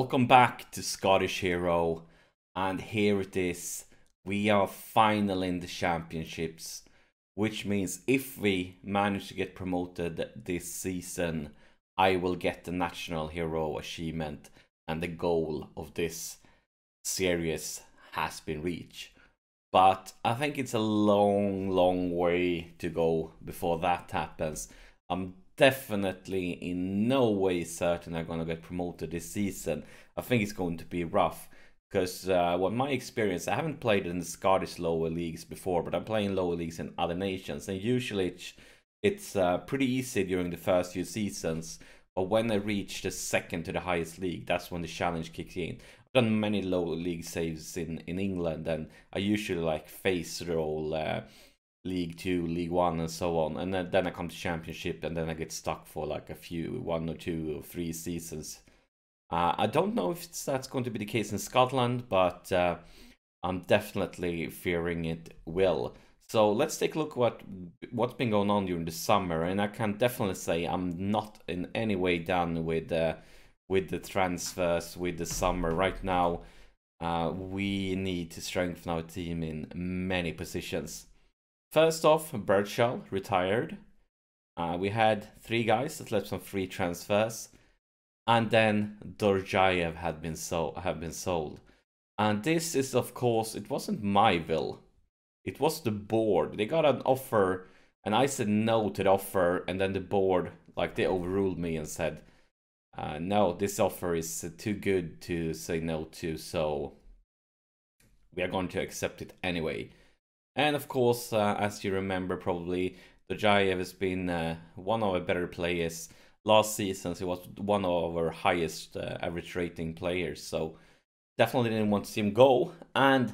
Welcome back to Scottish Hero, and here it is. We are finally in the championships, which means if we manage to get promoted this season, I will get the National Hero achievement, and the goal of this series has been reached. But I think it's a long, long way to go before that happens. I'm definitely in no way certain I'm gonna get promoted this season. I think it's going to be rough because uh, what my experience, I haven't played in the Scottish lower leagues before, but I'm playing lower leagues in other nations, and usually it's, it's uh, pretty easy during the first few seasons. But when I reach the second to the highest league, that's when the challenge kicks in. I've done many lower league saves in, in England, and I usually like face roll. Uh, League Two, League One, and so on. And then, then I come to Championship, and then I get stuck for like a few, one or two or three seasons. Uh, I don't know if that's going to be the case in Scotland, but uh, I'm definitely fearing it will. So let's take a look what what's been going on during the summer, and I can definitely say I'm not in any way done with uh, with the transfers with the summer right now. Uh, we need to strengthen our team in many positions. First off, Birdsall retired. Uh, we had three guys that left some free transfers, and then Dorjayev had been so have been sold. And this is, of course, it wasn't my will. It was the board. They got an offer, and I said no to the offer, and then the board, like, they overruled me and said, uh, no, this offer is too good to say no to, so we are going to accept it anyway. And of course, uh, as you remember probably, Dorjayev has been uh, one of our better players last season. He was one of our highest uh, average rating players. So definitely didn't want to see him go. And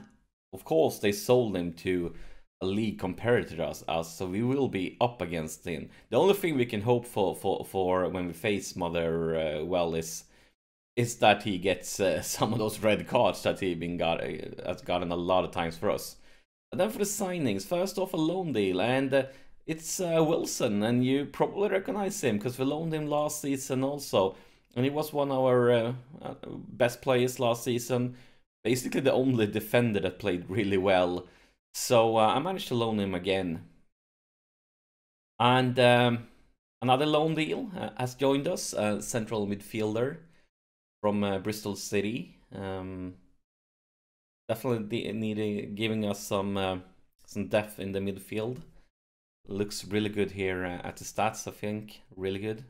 of course, they sold him to a league competitor to us, us, so we will be up against him. The only thing we can hope for for, for when we face Mother uh, Well is is that he gets uh, some of those red cards that he been got uh, has gotten a lot of times for us. And then for the signings, first off a loan deal, and uh, it's uh, Wilson, and you probably recognize him because we loaned him last season also, and he was one of our uh, uh, best players last season. Basically, the only defender that played really well. So uh, I managed to loan him again. And um, another loan deal uh, has joined us, central midfielder from Bristol City. Um, definitely needing giving us some uh, some depth in the midfield. Looks really good here uh, at the stats. I think really good.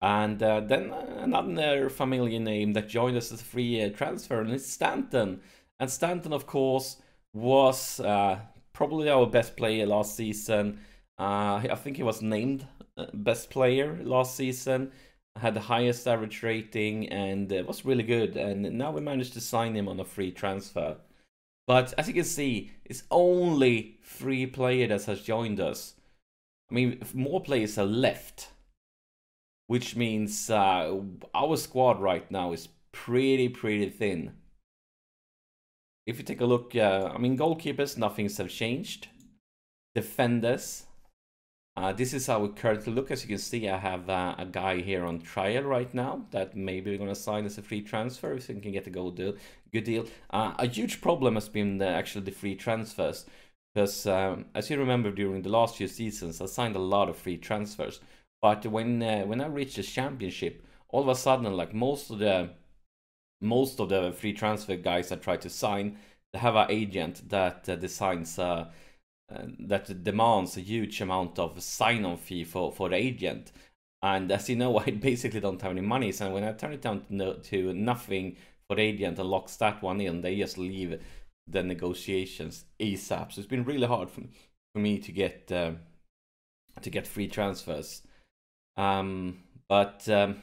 And uh, then another familiar name that joined us as a free uh, transfer, and it's Stanton. And Stanton, of course, was uh, probably our best player last season. I think he was named best player last season had the highest average rating and it was really good. And now we managed to sign him on a free transfer. But as you can see, it's only three players that has joined us. I mean, more players are left, which means uh, our squad right now is pretty, pretty thin. If you take a look, uh, I mean, goalkeepers, nothing's have changed. Defenders, uh, this is how we currently look. As you can see, I have uh, a guy here on trial right now that maybe we're going to sign as a free transfer if we can get a good deal. Good deal. Uh, a huge problem has been the, actually the free transfers because um, as you remember during the last few seasons, I signed a lot of free transfers. But when uh, when I reached the championship, all of a sudden, like most of the most of the free transfer guys I try to sign, they have an agent that uh, designs uh, that demands a huge amount of sign-on fee for, for the agent. And as you know, I basically don't have any money. So when I turn it down to, no, to nothing for the agent and locks that one in, they just leave the negotiations ASAP. So it's been really hard for, for me to get uh, to get free transfers. Um, but um,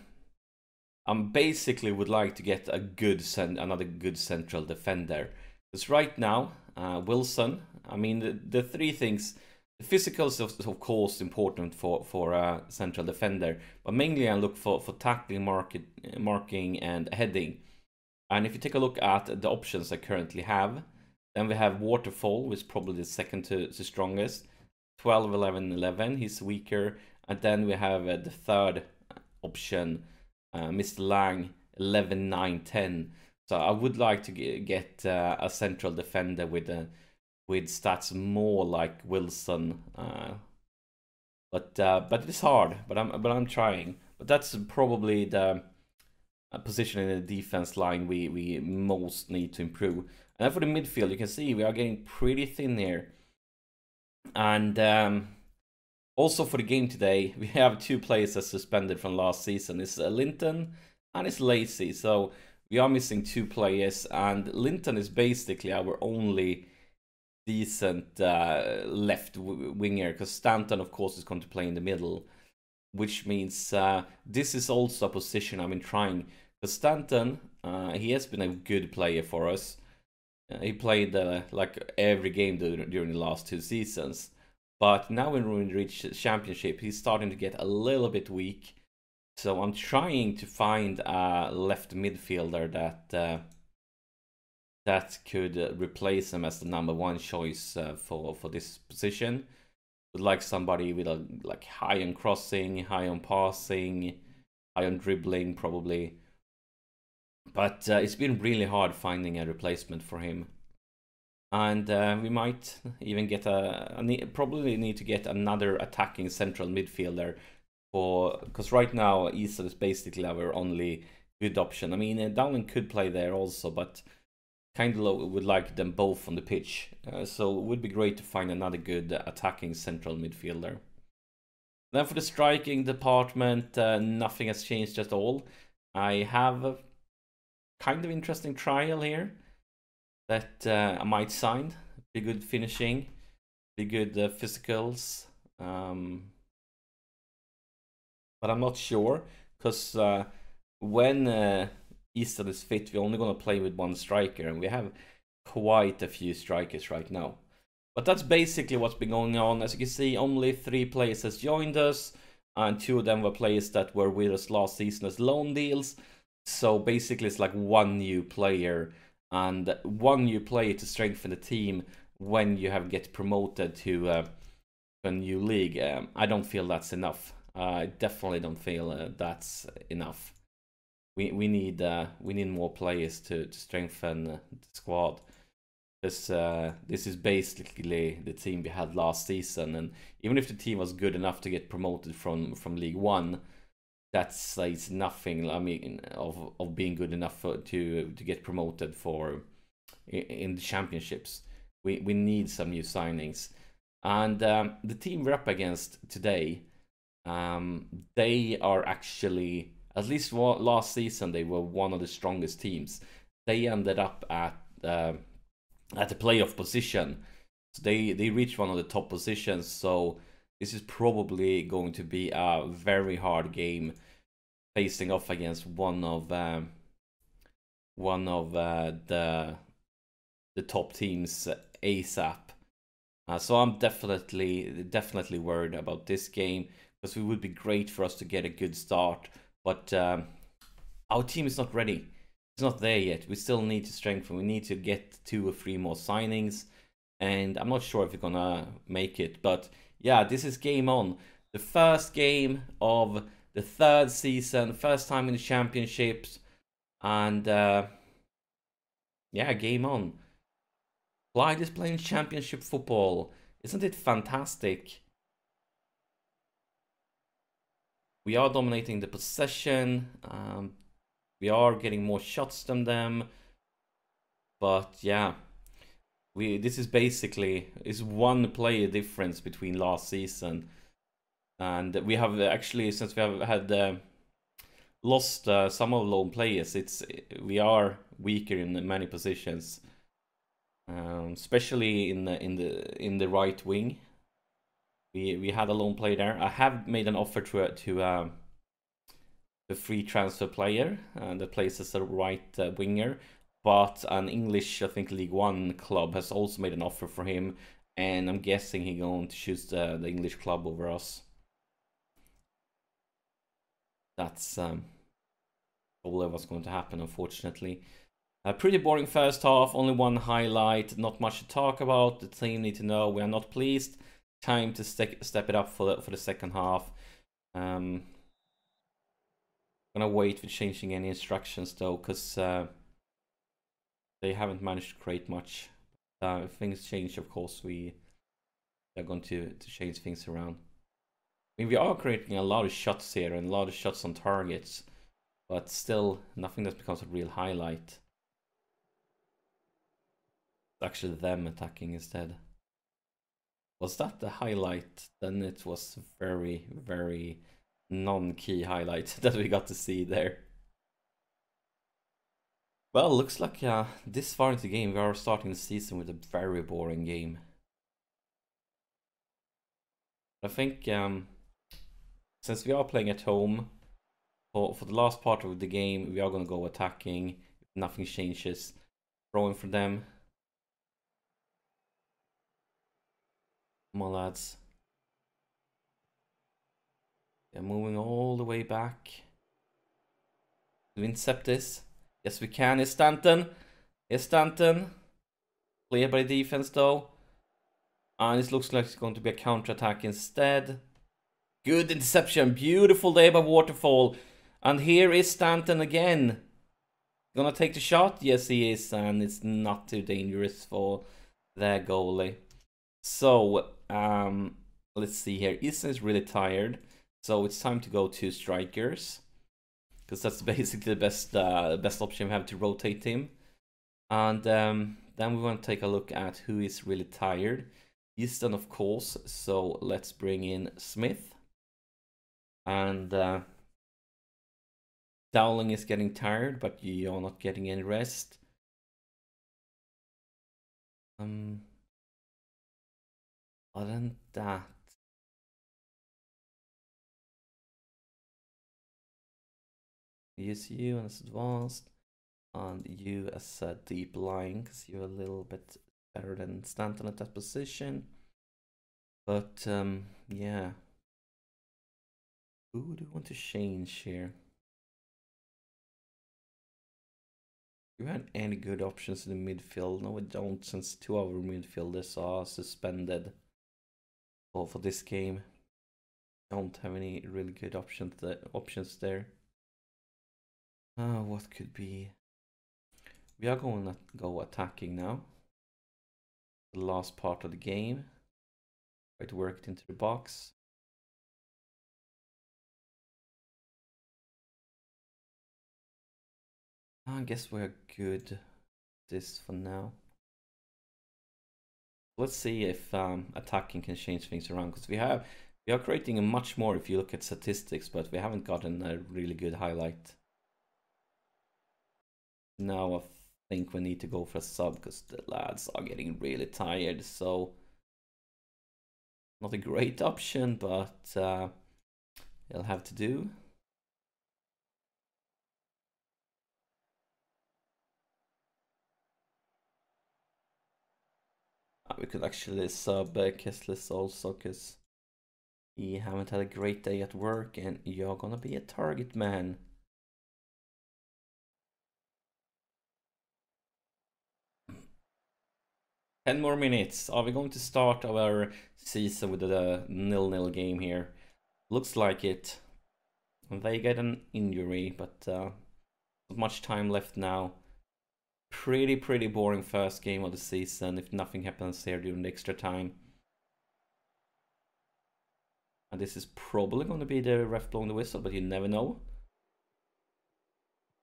I basically would like to get a good another good central defender. Because right now, uh, Wilson I mean, the, the three things. The physical is of course important for for a central defender, but mainly I look for for tackling, market, marking, and heading. And if you take a look at the options I currently have, then we have Waterfall, which is probably the second to the strongest. 12, 11, 11, he's weaker. And then we have uh, the third option, uh, Mr. Lang, 11, 9, 10. So I would like to get uh, a central defender with a with stats more like Wilson. Uh, but uh, but it's hard. But I'm but I'm trying. But that's probably the position in the defense line we we most need to improve. And then for the midfield, you can see we are getting pretty thin here. And um, also for the game today, we have two players that suspended from last season. It's uh, Linton and it's Lacey. So we are missing two players, and Linton is basically our only decent uh, left winger because Stanton, of course, is going to play in the middle, which means uh, this is also a position I've been trying. Because Stanton, uh, he has been a good player for us. Uh, he played uh, like every game during the last two seasons. But now when we reach championship, he's starting to get a little bit weak. So I'm trying to find a left midfielder that uh, that could uh, replace him as the number one choice uh, for for this position. Would like somebody with a like high on crossing, high on passing, high on dribbling, probably. But uh, it's been really hard finding a replacement for him, and uh, we might even get a, a probably need to get another attacking central midfielder for because right now Easton is basically our only good option. I mean, uh, Dowling could play there also, but kind of would like them both on the pitch. Uh, so it would be great to find another good attacking central midfielder. Then for the striking department, uh, nothing has changed at all. I have a kind of interesting trial here that uh, I might sign. Be good finishing, be good uh, physicals. Um, but I'm not sure because uh, when uh, Easton is fit, we're only going to play with one striker, and we have quite a few strikers right now. But that's basically what's been going on. As you can see, only three players has joined us, and two of them were players that were with us last season as loan deals. So basically, it's like one new player and one new player to strengthen the team when you have get promoted to uh, a new league. Um, I don't feel that's enough. I definitely don't feel uh, that's enough. We we need uh, we need more players to to strengthen the squad. This uh, this is basically the team we had last season, and even if the team was good enough to get promoted from from League One, that says nothing. I mean, of of being good enough for, to to get promoted for in the championships. We we need some new signings, and um, the team we're up against today um, they are actually, at least last season, they were one of the strongest teams. They ended up at uh, at the playoff position. So they they reached one of the top positions. So this is probably going to be a very hard game, facing off against one of um, one of uh, the the top teams ASAP. Uh, so I'm definitely definitely worried about this game because it would be great for us to get a good start. But um, our team is not ready. It's not there yet. We still need to strengthen. We need to get two or three more signings. And I'm not sure if we're gonna make it. But yeah, this is game on. The first game of the third season, first time in the championships. And uh, yeah, game on. Clyde is playing championship football. Isn't it fantastic? We are dominating the possession. Um, we are getting more shots than them. But yeah, we this is basically is one player difference between last season, and we have actually since we have had uh, lost uh, some of loan players, it's we are weaker in many positions, um, especially in the in the in the right wing we we had a loan player there. I have made an offer to to um, the free transfer player uh, that plays as a right uh, winger, but an English I think League One club has also made an offer for him, and I'm guessing he's going to choose the the English club over us. That's um, probably what's going to happen, unfortunately. A pretty boring first half, only one highlight, not much to talk about. The team need to know we are not pleased time to step step it up for the, for the second half. Um, Gonna wait for changing any instructions though, because uh, they haven't managed to create much. Uh, if things change, of course, we are going to, to change things around. I mean, we are creating a lot of shots here and a lot of shots on targets, but still nothing that becomes a real highlight. It's actually them attacking instead. Was that the highlight? Then it was very, very non-key highlight that we got to see there. Well, looks like uh, this far into the game we are starting the season with a very boring game. I think um, since we are playing at home, for, for the last part of the game we are going to go attacking if nothing changes. Throwing for them. Lads. They're moving all the way back. We intercept this? Yes, we can. Is Stanton? Is Stanton? Clear by defense though. And it looks like it's going to be a counter-attack instead. Good interception. Beautiful day by Waterfall. And here is Stanton again. Gonna take the shot? Yes, he is. And it's not too dangerous for their goalie. So, um, let's see here. Easton is really tired. So it's time to go to strikers. Because that's basically the best uh, best option we have to rotate him. And um, then we want to take a look at who is really tired. Easton, of course. So let's bring in Smith. And uh, Dowling is getting tired, but you're not getting any rest. Um, other than that, use you as advanced and you as a deep lying because you're a little bit better than Stanton at that position. But um, yeah. Who do you want to change here? You have any good options in the midfield? No, we don't, since two of our midfielders are suspended for, for this game. Don't have any really good options that options there. Uh, what could be? We are going to go attacking now. The last part of the game. Try to work it into the box. I guess we're good this for now. Let's see if um, attacking can change things around because we have we are creating much more if you look at statistics, but we haven't gotten a really good highlight. Now I think we need to go for a sub because the lads are getting really tired. So not a great option, but uh, it'll have to do. We could actually sub uh, Kessler also because he haven't had a great day at work and you're gonna be a target man. 10 more minutes. Are we going to start our season with a nil-nil game here? Looks like it. They get an injury, but uh, not much time left now. Pretty, pretty boring first game of the season if nothing happens here during the extra time. And this is probably going to be the ref blowing the whistle, but you never know.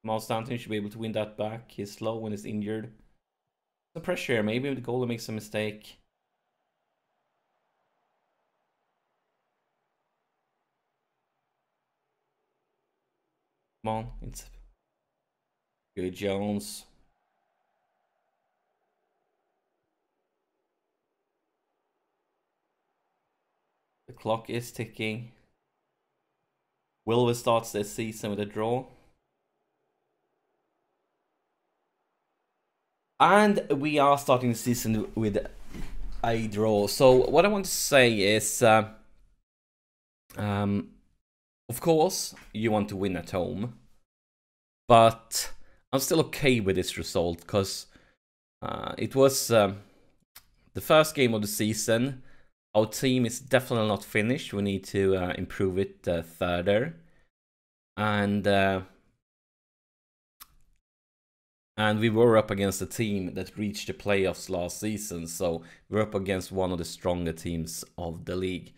Miles Stanton should be able to win that back. He's slow when he's injured. The pressure, maybe the goalie makes a mistake. Come on, it's good Jones. Clock is ticking. Will we start this season with a draw? And we are starting the season with a draw. So what I want to say is, uh, um, of course, you want to win at home, but I'm still okay with this result because uh, it was uh, the first game of the season. Our team is definitely not finished. We need to uh, improve it uh, further. and uh, and we were up against a team that reached the playoffs last season, so we're up against one of the stronger teams of the league.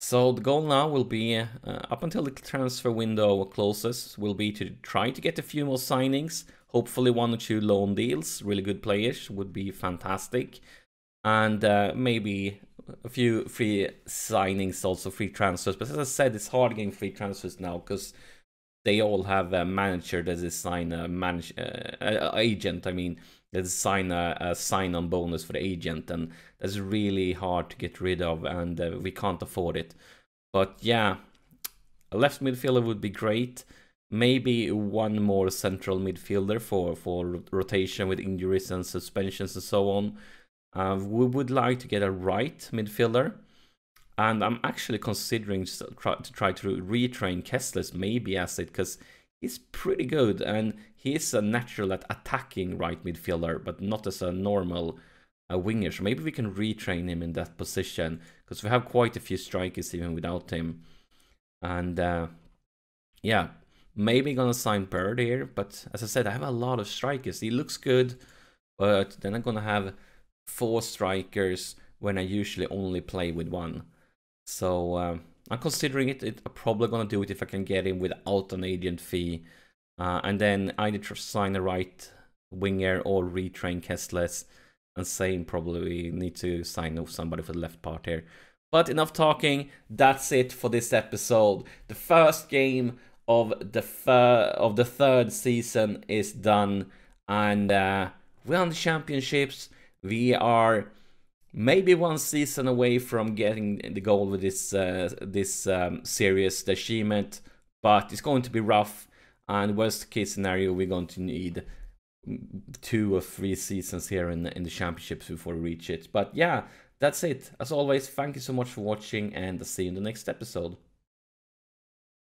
So the goal now will be, uh, up until the transfer window closes, will be to try to get a few more signings. Hopefully one or two loan deals, really good players would be fantastic. And uh, maybe a few free signings, also free transfers. But as I said, it's hard getting free transfers now because they all have a manager that is sign a manage uh, agent. I mean, that sign a, a sign-on bonus for the agent, and that's really hard to get rid of, and uh, we can't afford it. But yeah, a left midfielder would be great. Maybe one more central midfielder for for rotation with injuries and suspensions and so on. Uh, we would like to get a right midfielder. And I'm actually considering to try to retrain Kessler's maybe asset because he's pretty good and he's a natural at attacking right midfielder, but not as a normal uh, winger. So maybe we can retrain him in that position because we have quite a few strikers even without him. And uh, yeah, maybe gonna sign Bird here, but as I said, I have a lot of strikers. He looks good, but then I'm gonna have four strikers when I usually only play with one. So uh, I'm considering it. it. I'm probably gonna do it if I can get him without an agent fee, uh, and then either sign a right winger or retrain Kessler. And same probably need to sign off somebody for the left part here. But enough talking. That's it for this episode. The first game of the of the third season is done, and uh, we're on the championships. We are maybe one season away from getting the goal with this uh, this um, serious achievement, but it's going to be rough. And worst case scenario, we're going to need two or three seasons here in the, in the championships before we reach it. But yeah, that's it. As always, thank you so much for watching, and I'll see you in the next episode.